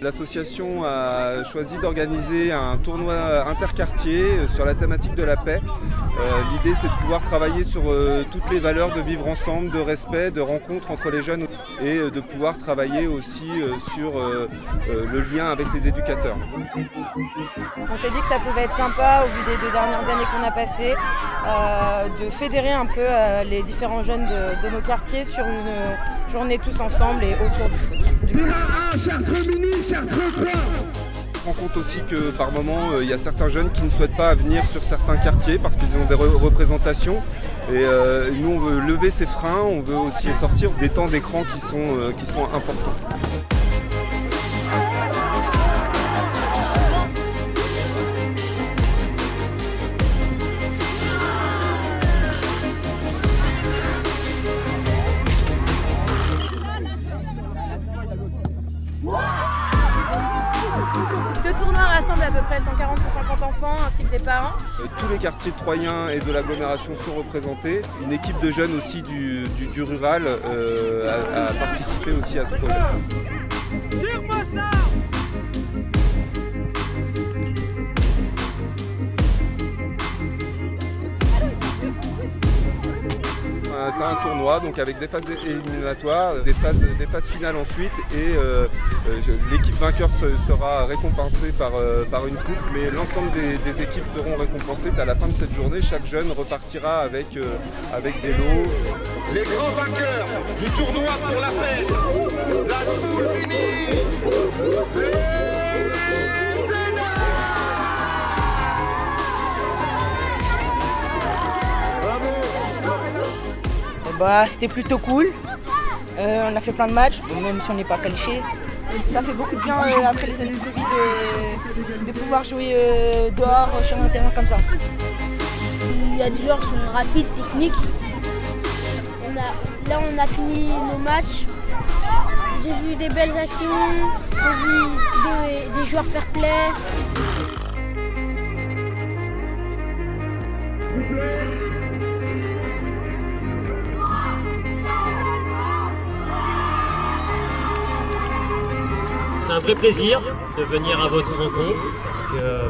L'association a choisi d'organiser un tournoi interquartier sur la thématique de la paix. Euh, l'idée c'est de pouvoir travailler sur euh, toutes les valeurs de vivre ensemble, de respect, de rencontre entre les jeunes et euh, de pouvoir travailler aussi sur le lien avec les éducateurs. On s'est dit que ça pouvait être sympa au vu des deux dernières années qu'on a passées, de fédérer un peu les différents jeunes de, nos quartiers sur une journée tous ensemble et autour du foot. On rend compte aussi que par moment euh, il y a certains jeunes qui ne souhaitent pas venir sur certains quartiers parce qu'ils ont des représentations. Et euh, nous on veut lever ces freins, on veut aussi sortir des temps d'écran qui sont, euh, qui sont importants. Ce tournoi rassemble à peu près 140 ou 150 enfants ainsi que des parents. Euh, tous les quartiers de Troyens et de l'agglomération sont représentés. Une équipe de jeunes aussi du, rural euh, a, participé aussi à ce projet. C'est un tournoi donc avec des phases éliminatoires, des phases, des phases finales ensuite et euh, euh, l'équipe vainqueur sera récompensée par, euh, par une coupe mais l'ensemble des, équipes seront récompensées à la fin de cette journée. Chaque jeune repartira avec, avec des lots. Les grands vainqueurs du tournoi pour la paix, la poule Bah, c'était plutôt cool. Euh, on a fait plein de matchs, même si on n'est pas qualifié. Ça fait beaucoup de bien euh, après les années de Covid de, pouvoir jouer euh, dehors sur un terrain comme ça. Il y a des joueurs qui sont rapides, techniques. là, on a fini nos matchs. J'ai vu des belles actions, j'ai vu des, des joueurs faire play. C'est un vrai plaisir de venir à votre rencontre parce que euh,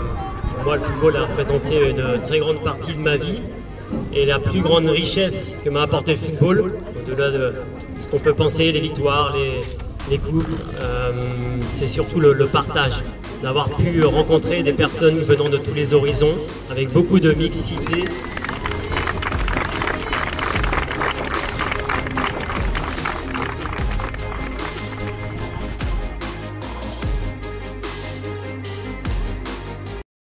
pour moi le football a représenté une très grande partie de ma vie et la plus grande richesse que m'a apporté le football, au-delà de ce qu'on peut penser, les victoires, les, les coupes, euh, c'est surtout le, le partage, d'avoir pu rencontrer des personnes venant de tous les horizons avec beaucoup de mixité